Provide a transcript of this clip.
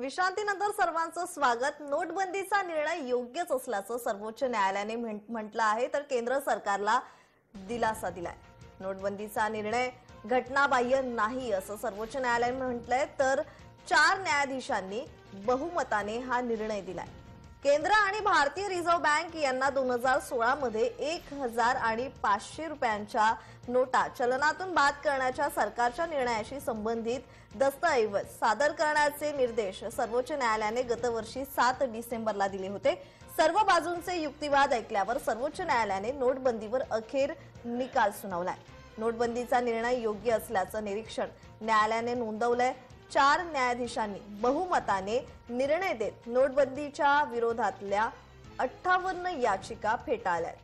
विश्रांतीनंतर सर्वांचं स्वागत. नोटबंदीचा निर्णय योग्यच असल्याचं सर्वोच्च न्यायालयाने म्हटलं आहे. तर केंद्र सरकारला दिलासा दिलाय. नोटबंदीचा निर्णय घटनाबाह्य नाही असं सर्वोच्च न्यायालयाने म्हटलंय. तर चार न्यायाधीशांनी बहुमताने हा निर्णय दिलाय. केंद्र आणि भारतीय रिझर्व्ह बँक यांना दोन हजार सोळा मध्ये एक हजार आणि पाचशे रुपयांच्या नोटा चलनातून बाद करण्याच्या सरकारच्या निर्णयाशी संबंधित दस्तऐवज सादर करण्याचे निर्देश सर्वोच्च न्यायालयाने गतवर्षी सात डिसेंबरला दिले होते. सर्व बाजूंचे युक्तिवाद ऐकल्यावर सर्वोच्च न्यायालयाने नोटबंदीवर अखेर निकाल सुनावलाय. नोटबंदीचा निर्णय योग्य असल्याचं निरीक्षण न्यायालयाने नोंदवलंय. चार न्यायाधीशांनी बहुमताने निर्णय देत नोटबंदीच्या विरोधातल्या अठ्ठावन्न याचिका फेटाळल्यात.